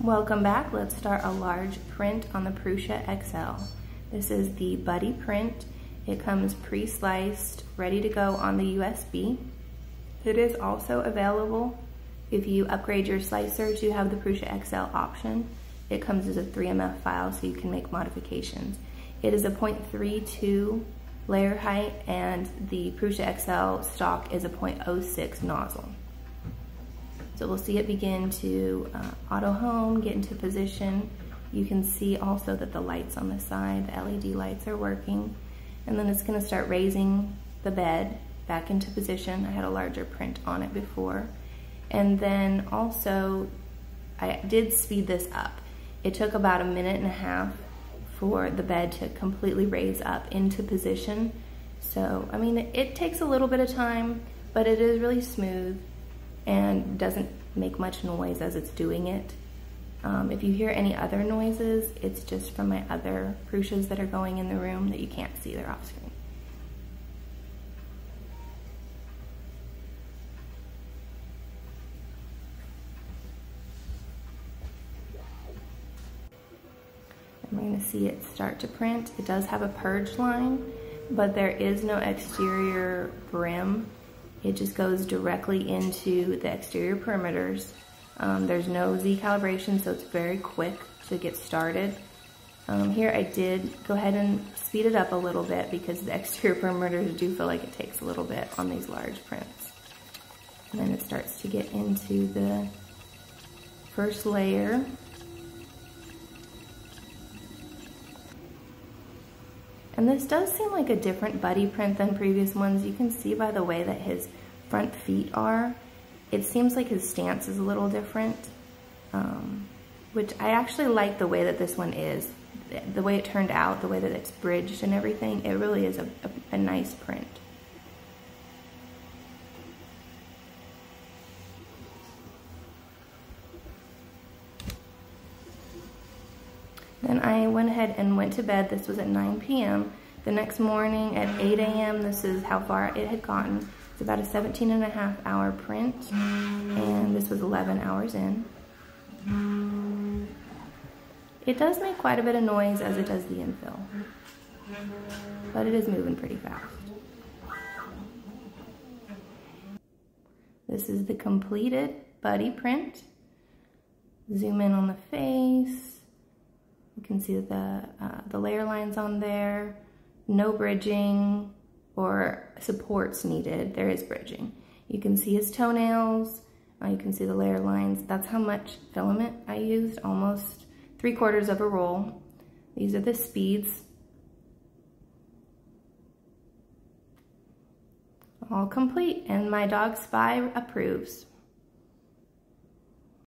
Welcome back. Let's start a large print on the Prusa XL. This is the Buddy print. It comes pre-sliced, ready to go on the USB. It is also available if you upgrade your slicers, you have the Prusa XL option. It comes as a 3MF file so you can make modifications. It is a 0.32 layer height and the Prusa XL stock is a 0.06 nozzle. So we'll see it begin to uh, auto home, get into position. You can see also that the lights on the side, the LED lights are working. And then it's gonna start raising the bed back into position. I had a larger print on it before. And then also, I did speed this up. It took about a minute and a half for the bed to completely raise up into position. So, I mean, it takes a little bit of time, but it is really smooth and doesn't make much noise as it's doing it. Um, if you hear any other noises, it's just from my other Prusas that are going in the room that you can't see, they're off screen. And we're gonna see it start to print. It does have a purge line, but there is no exterior brim it just goes directly into the exterior perimeters. Um, there's no Z calibration, so it's very quick to get started. Um, here I did go ahead and speed it up a little bit because the exterior perimeters do feel like it takes a little bit on these large prints. And then it starts to get into the first layer. And this does seem like a different buddy print than previous ones. You can see by the way that his front feet are. It seems like his stance is a little different, um, which I actually like the way that this one is. The way it turned out, the way that it's bridged and everything, it really is a, a, a nice print. Then I went ahead and went to bed. This was at 9 p.m. The next morning at 8 a.m., this is how far it had gotten. It's about a 17 and a half hour print, and this was 11 hours in. It does make quite a bit of noise as it does the infill, but it is moving pretty fast. This is the completed buddy print. Zoom in on the face. You can see the, uh, the layer lines on there no bridging or supports needed. There is bridging. You can see his toenails. Uh, you can see the layer lines. That's how much filament I used, almost three quarters of a roll. These are the speeds. All complete, and my dog Spy approves.